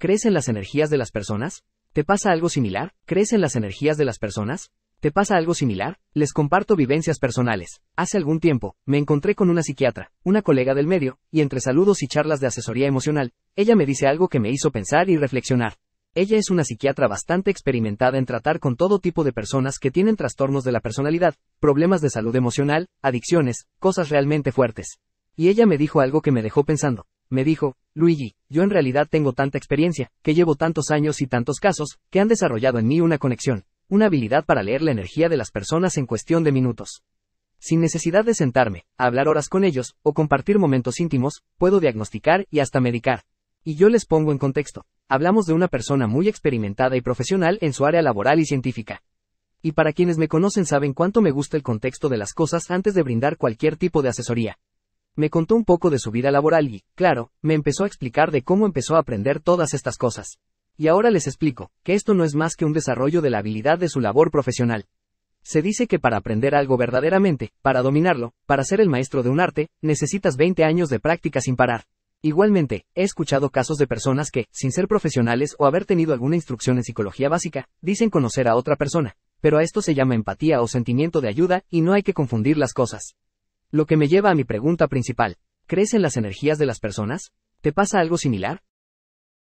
¿Crees en las energías de las personas? ¿Te pasa algo similar? ¿Crees en las energías de las personas? ¿Te pasa algo similar? Les comparto vivencias personales. Hace algún tiempo, me encontré con una psiquiatra, una colega del medio, y entre saludos y charlas de asesoría emocional, ella me dice algo que me hizo pensar y reflexionar. Ella es una psiquiatra bastante experimentada en tratar con todo tipo de personas que tienen trastornos de la personalidad, problemas de salud emocional, adicciones, cosas realmente fuertes. Y ella me dijo algo que me dejó pensando. Me dijo, Luigi, yo en realidad tengo tanta experiencia, que llevo tantos años y tantos casos, que han desarrollado en mí una conexión, una habilidad para leer la energía de las personas en cuestión de minutos. Sin necesidad de sentarme, hablar horas con ellos, o compartir momentos íntimos, puedo diagnosticar y hasta medicar. Y yo les pongo en contexto. Hablamos de una persona muy experimentada y profesional en su área laboral y científica. Y para quienes me conocen saben cuánto me gusta el contexto de las cosas antes de brindar cualquier tipo de asesoría. Me contó un poco de su vida laboral y, claro, me empezó a explicar de cómo empezó a aprender todas estas cosas. Y ahora les explico, que esto no es más que un desarrollo de la habilidad de su labor profesional. Se dice que para aprender algo verdaderamente, para dominarlo, para ser el maestro de un arte, necesitas 20 años de práctica sin parar. Igualmente, he escuchado casos de personas que, sin ser profesionales o haber tenido alguna instrucción en psicología básica, dicen conocer a otra persona, pero a esto se llama empatía o sentimiento de ayuda, y no hay que confundir las cosas. Lo que me lleva a mi pregunta principal. ¿Crees en las energías de las personas? ¿Te pasa algo similar?